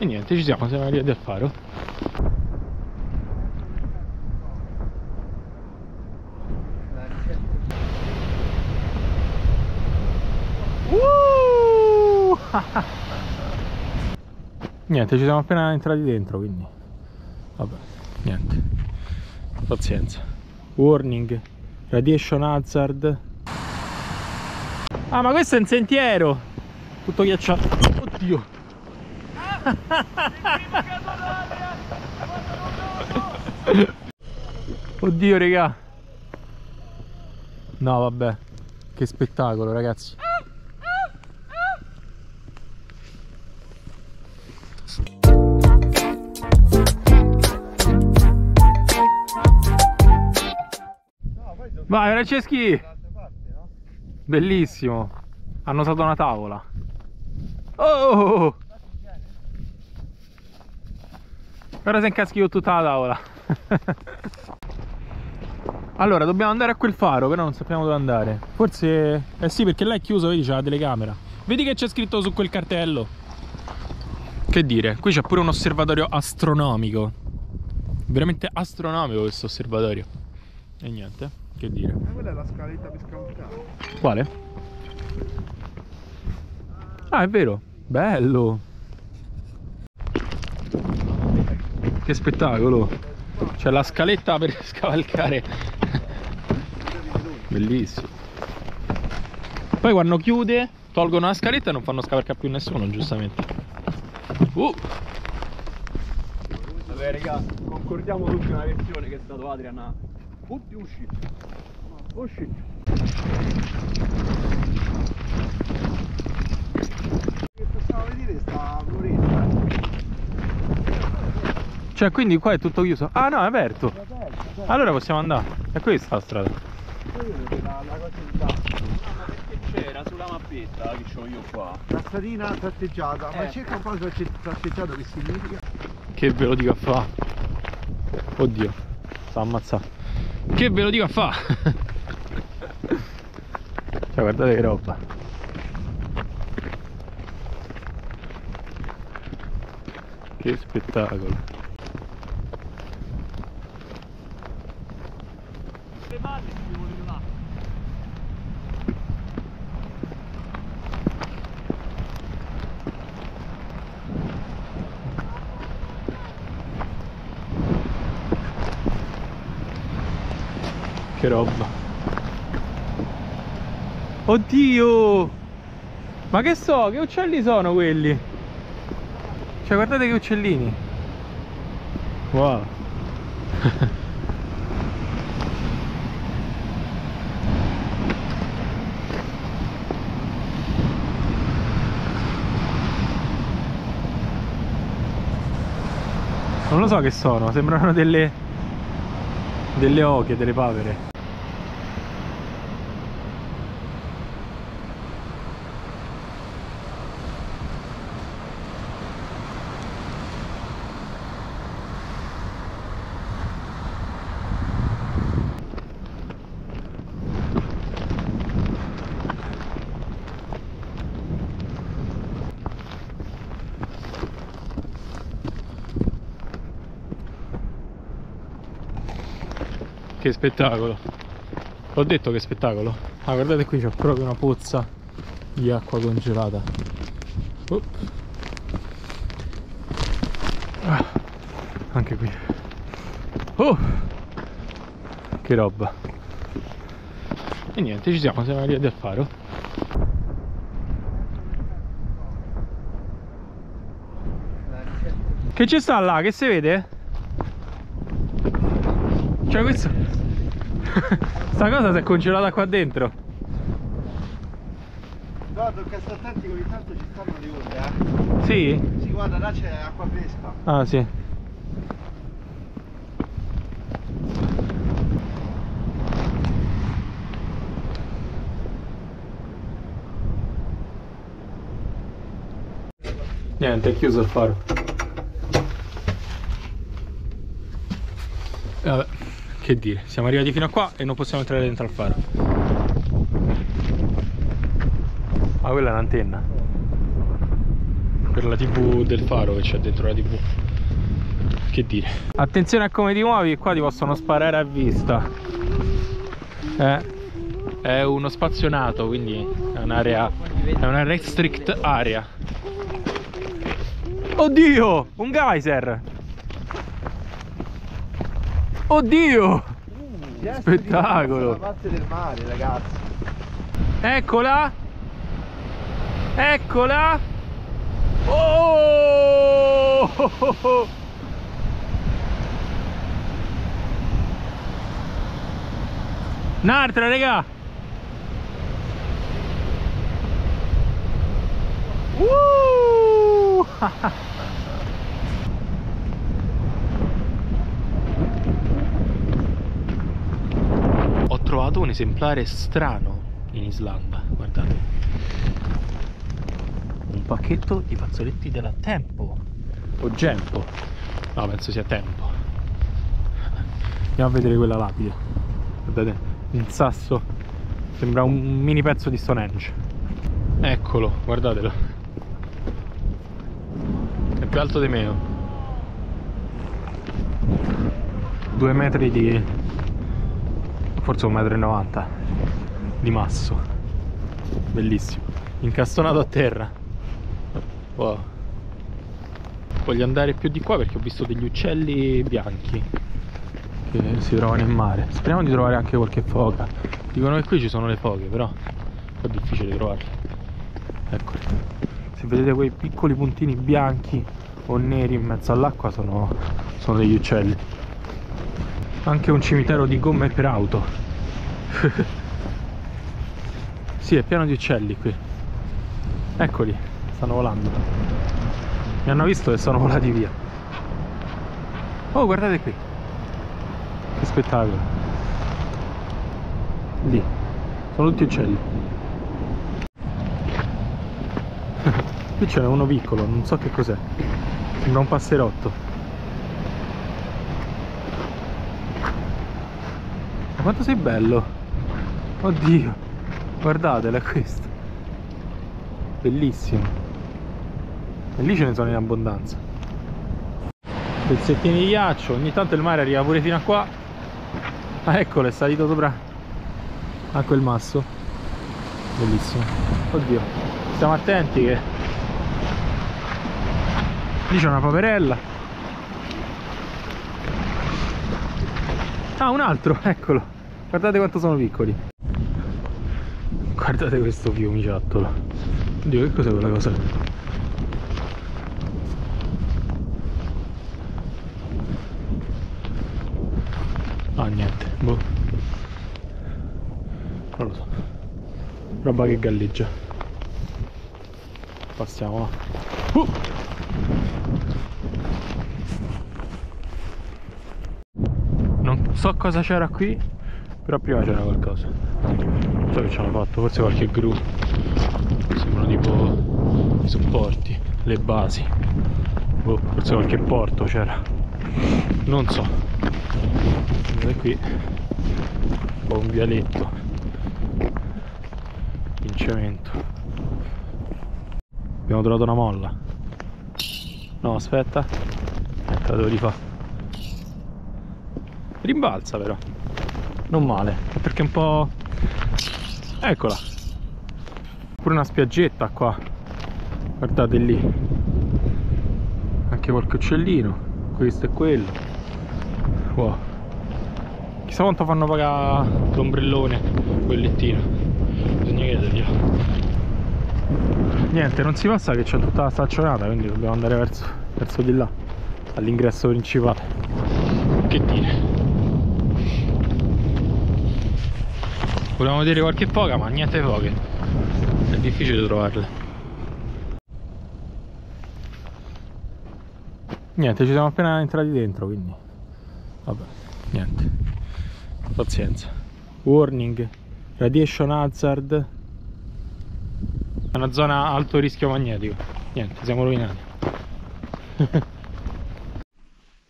E niente, ci siamo, siamo arrivati al faro. Niente, ci siamo appena entrati dentro, quindi vabbè, niente. Pazienza. Warning, radiation hazard. Ah, ma questo è un sentiero. Tutto ghiacciato. Oddio. Oddio, regà. No, vabbè. Che spettacolo, ragazzi. Vai, Franceschi! Bellissimo. Hanno usato una tavola. Oh! Ora si incaschi con tutta la tavola. allora, dobbiamo andare a quel faro, però non sappiamo dove andare. Forse... Eh sì, perché là è chiuso, vedi, c'è la telecamera. Vedi che c'è scritto su quel cartello. Che dire, qui c'è pure un osservatorio astronomico. Veramente astronomico questo osservatorio. E niente, che dire. Ma quella è la scaletta per scavalcare. Quale? Ah, è vero. Bello. Che spettacolo. C'è la scaletta per scavalcare. Bellissimo. Poi quando chiude, tolgono la scaletta e non fanno scavalcare più nessuno, giustamente. Uh. Vabbè raga, concordiamo tutti una versione che è stato Adrian a... Oddio, usci. Usci. Che possiamo vedere sta morendo. Cioè, quindi qua è tutto chiuso. Ah no, è aperto. Allora possiamo andare. È questa la strada. La, la ma c'era sulla mappetta che ho io qua? La stradina tratteggiata, ma Eh. cerca un po' tratteggiato che significa? Che ve lo dico a fa? Oddio, sta ammazzando. Che ve lo dico a fa? cioè, guardate che roba. Che spettacolo. Le mani si devono là. Che roba. Oddio! Ma che so, che uccelli sono quelli? Cioè, guardate che uccellini. Wow. Non lo so che sono, sembrano delle delle oche, delle papere. Che spettacolo. Ho detto che spettacolo. Ah, guardate qui c'è proprio una pozza di acqua congelata. Oh. Ah, anche qui. Oh! Che roba. E niente, ci siamo, siamo arrivati al faro. Che ci sta là? Che si vede? Cioè questo... Sta cosa si è congelata qua dentro. Tocca stare attenti che ogni tanto ci stanno le onde, eh. Sì? Sì, guarda, là c'è acqua fresca. Ah sì. Niente, è chiuso il faro. E vabbè, che dire, siamo arrivati fino a qua e non possiamo entrare dentro al faro. Ah, quella è un'antenna. per la tv del faro che c'è dentro la tv che dire. Attenzione a come ti muovi qua ti possono sparare a vista. Eh, è uno spazionato quindi è un'area è una restrict area. Oddio! Un geyser oddio spettacolo La parte del mare, ragazzi. eccola eccola oh Un'altra, raga! Uh! Ho trovato un esemplare strano in Islanda, guardate. Un pacchetto di fazzoletti della Tempo o Gempo. No, penso sia Tempo. Andiamo a vedere quella lapide. Guardate, un sasso. Sembra un mini pezzo di Stonehenge. Eccolo, guardatelo. È più alto di me. oh. Due metri di... forse un metro e novanta di masso. Bellissimo. Incastonato a terra. Wow. Voglio andare più di qua perché ho visto degli uccelli bianchi che si trovano in mare. Speriamo di trovare anche qualche foca. Dicono che qui ci sono le foche, però è difficile trovarle. Eccoli. Se vedete quei piccoli puntini bianchi o neri in mezzo all'acqua sono, sono degli uccelli. Anche un cimitero di gomme per auto. sì, è pieno di uccelli qui. Eccoli, stanno volando. Mi hanno visto e sono volati via. Oh, guardate qui. Che spettacolo. Lì. Sono tutti uccelli. Qui ce n'è uno piccolo, non so che cos'è. Sembra un passerotto. Quanto sei bello! Oddio! Guardatela questo! Bellissimo! E lì ce ne sono in abbondanza. Pezzettini di ghiaccio, ogni tanto il mare arriva pure fino a qua. Ah eccolo, è salito sopra a quel masso. Bellissimo. Oddio, stiamo attenti che lì c'è una paperella. Ah, un altro, eccolo. Guardate quanto sono piccoli. Guardate questo fiumiciattolo. Oddio, che cos'è quella cosa? Ah, niente. Boh. Non lo so. Roba che galleggia. Passiamo. Uh! Non so cosa c'era qui, però prima c'era qualcosa. Non so che ci hanno fatto, forse qualche gru. Sembrano tipo i supporti, le basi. Boh, forse qualche porto c'era. Non so. Guardate qui. Ho un vialetto. In cemento. Abbiamo trovato una molla. No, aspetta. Aspetta, devo rifare. Rimbalza però. Non male. Perché un po'... Eccola. Pure una spiaggetta qua. Guardate lì. Anche qualche uccellino. Questo e quello. Wow. Chissà quanto fanno pagare l'ombrellone, quel lettino. Bisogna chiederglielo. Niente, non si passa che c'è tutta la staccionata, quindi dobbiamo andare verso, verso di là, all'ingresso principale. Che dire? Volevamo vedere qualche foca, ma niente foche. È difficile trovarle. Niente, ci siamo appena entrati dentro, quindi... Vabbè, niente. Pazienza. Warning. Radiation hazard. Una zona alto rischio magnetico. Niente, siamo rovinati.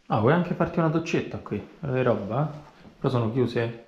ah, vuoi anche farti una doccetta qui? Le roba? Però sono chiuse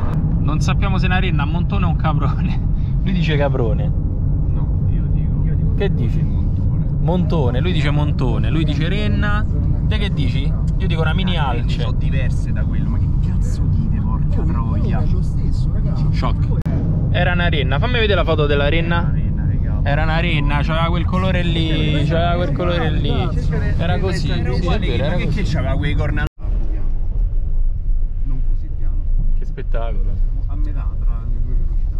Non sappiamo se è una renna, un montone o un caprone. Lui dice caprone. No, io dico. Io dico Che dici? montone. Montone, lui dice montone, lui dice renna. Te che dici? Io dico una mini alce. Sono diverse da quello, ma che cazzo dite, porca troia? lo stesso, ragazzi. Shock. Era una renna, fammi vedere la foto della renna. Era una renna, c'aveva quel colore lì, c'aveva quel colore lì. Era così, sì, Era è vero, era ma che, così. c'aveva quei corna spettacolo. A metà tra le due velocità.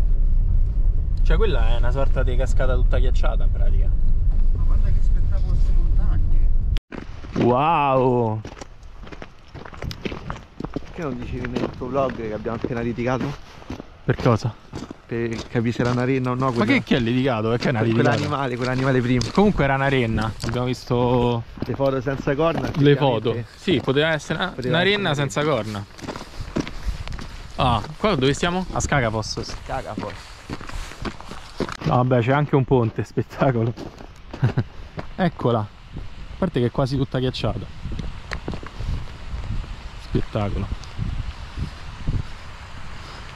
Cioè quella è una sorta di cascata tutta ghiacciata in pratica. Ma guarda che spettacolo queste montagne. Wow! Perché non dicevi nel tuo vlog che abbiamo appena litigato? Per cosa? Per capire se era una renna o no? Ma quella- che, che è litigato? Perché è una litigata? Quell'animale, quell'animale prima. Comunque era una renna, abbiamo visto Le foto senza corna. le foto. Sì, poteva essere una, Poteva una renna senza corna. Ah, qua dove stiamo? A Scagafos. Caga poi. No, vabbè, c'è anche un ponte, spettacolo. Eccola. A parte che è quasi tutta ghiacciata. Spettacolo.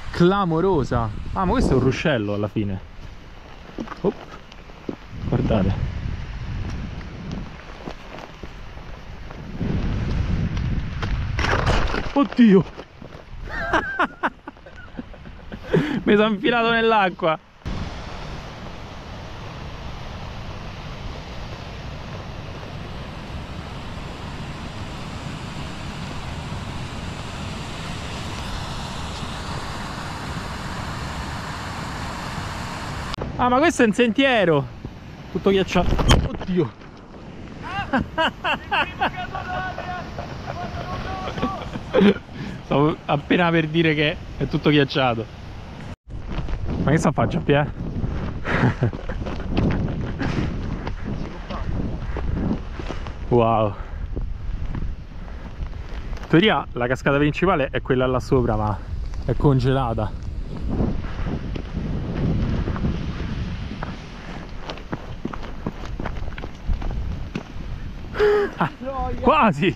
Clamorosa. Ah, ma questo è un ruscello alla fine. Oh. Guardate. Oddio. Mi sono infilato nell'acqua. Ah, ma questo è un sentiero. Tutto ghiacciato. Oddio. Stavo appena per dire che è tutto ghiacciato. Ma che sta a fare Giappi, eh? Wow. In teoria la cascata principale è quella là sopra, ma è congelata. Ah, quasi!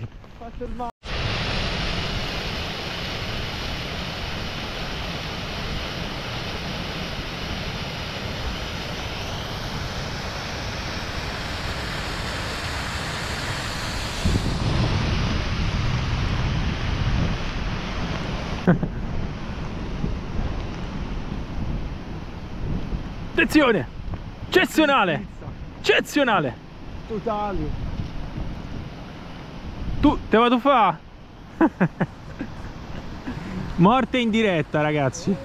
Attenzione! Eccezionale! Eccezionale! Totali. Tu, te vado fa? Morte in diretta, ragazzi.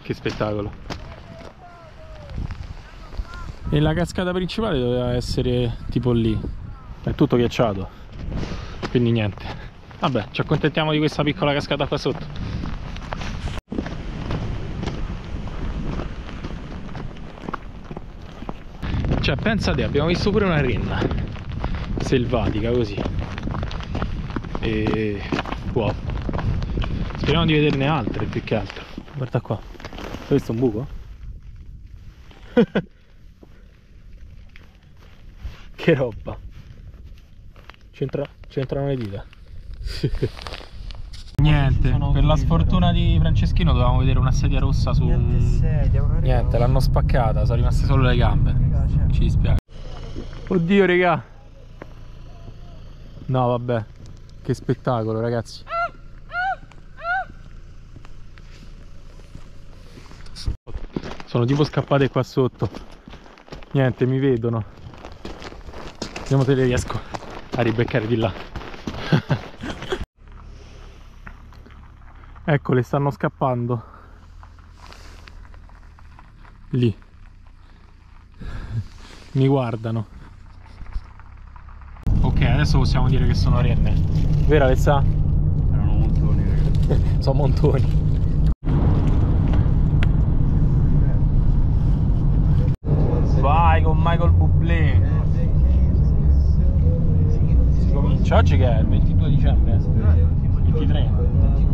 Che spettacolo. E la cascata principale doveva essere tipo lì. È tutto ghiacciato. Quindi niente. Vabbè, ci accontentiamo di questa piccola cascata qua sotto. Cioè, pensate, abbiamo visto pure una renna selvatica così. E wow. Speriamo di vederne altre più che altro. Guarda qua. Hai visto un buco? che roba. C'entra, c'entrano le dita. Niente, per la sfortuna di Franceschino dovevamo vedere una sedia rossa su Niente sedia, Niente, l'hanno spaccata, sono rimaste solo le gambe. Ci dispiace. Oddio, regà. No, vabbè. Che spettacolo, ragazzi. Sono tipo scappate qua sotto. Niente, mi vedono. Vediamo se le riesco a ribeccare di là. Ecco, le stanno scappando. Lì. Mi guardano. Ok, adesso possiamo dire che sono renne. Vero Alessa? Erano montoni, ragazzi. Sono montoni. Vai con Michael Bublé. Si comincia oggi che è il 22 dicembre? 23.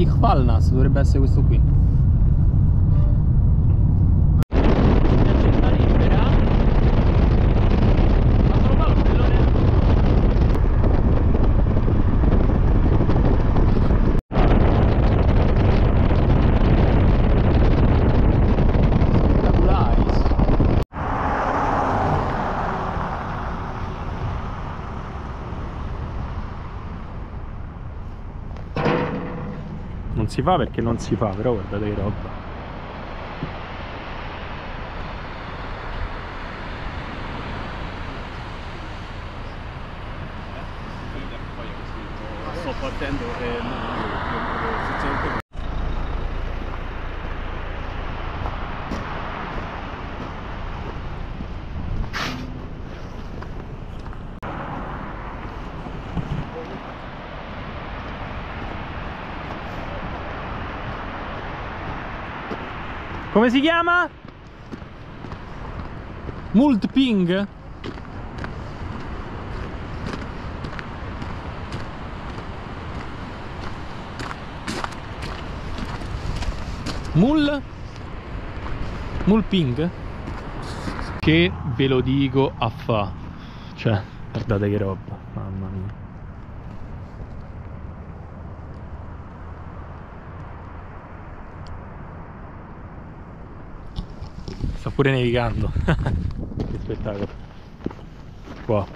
di Hvalnas dovrebbe essere questo qui. Si fa perché non si fa, però guardate che roba. Sto partendo e no, io, io, io, sinceramente Come si chiama? Multping? Mul? Mulping? Che ve lo dico a fa. Cioè, guardate che roba, mamma mia. Sta pure nevicando. che spettacolo. Wow.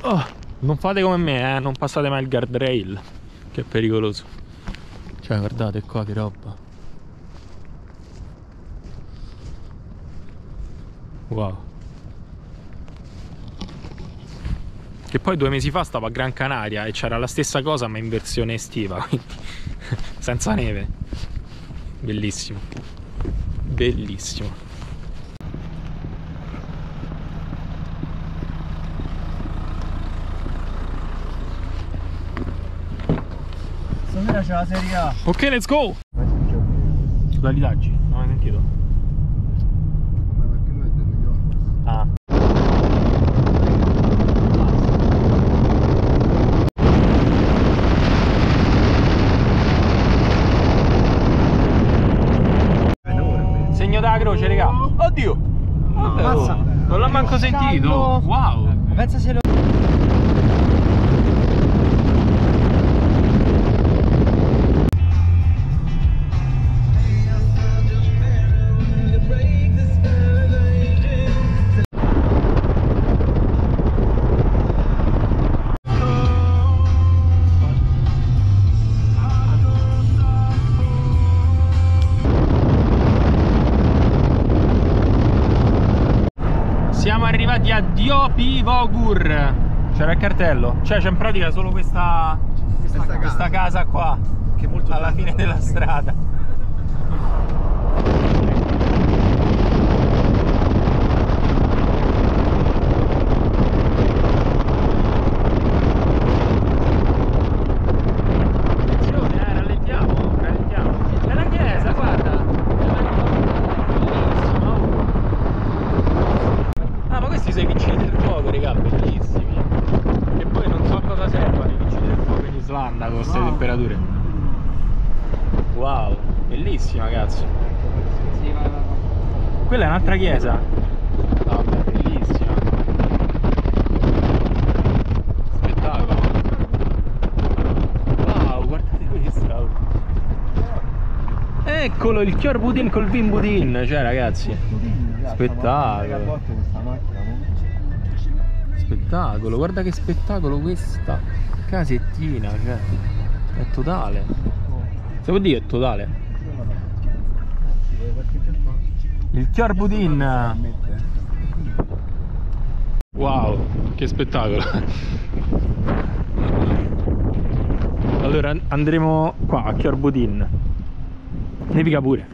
Oh, non fate come me, eh, non passate mai il guardrail, che è pericoloso. Cioè, guardate qua che roba. Wow. Che poi due mesi fa stavo a Gran Canaria e c'era la stessa cosa ma in versione estiva, quindi senza neve. Bellissimo. Bellissimo. Stasera c'è la Serie A. Ok, let's go! Modalitaggi, non ho mai sentito? Ma perché noi è del New York? Ah. Segno da croce, raga. Oddio! Ammazza. Non l'ho manco sentito. Wow! Pensa se lo... a Diopivogur. C'era il cartello. Cioè c'è in pratica solo questa, Questa questa casa qua. Che è molto alla fine della strada. Attenzione, eh, rallentiamo, rallentiamo. È la chiesa, guarda. È bellissima. Ah, ma questi sono i vigili del fuoco, raga, bellissimi. E poi non so a cosa servono i vigili del fuoco in Islanda con queste temperature. Wow, bellissima cazzo. Quella è un'altra chiesa. Vabbè, bellissima. Spettacolo. Wow, guardate questa. Eccolo il Chior Budin col Vin Budin, cioè ragazzi. Spettacolo. Spettacolo, guarda che spettacolo questa casettina, cioè. È totale. Se vuol dire è totale. Il Chior Budin. Wow, che spettacolo. Allora andremo qua a Chior Budin. Nevica pure.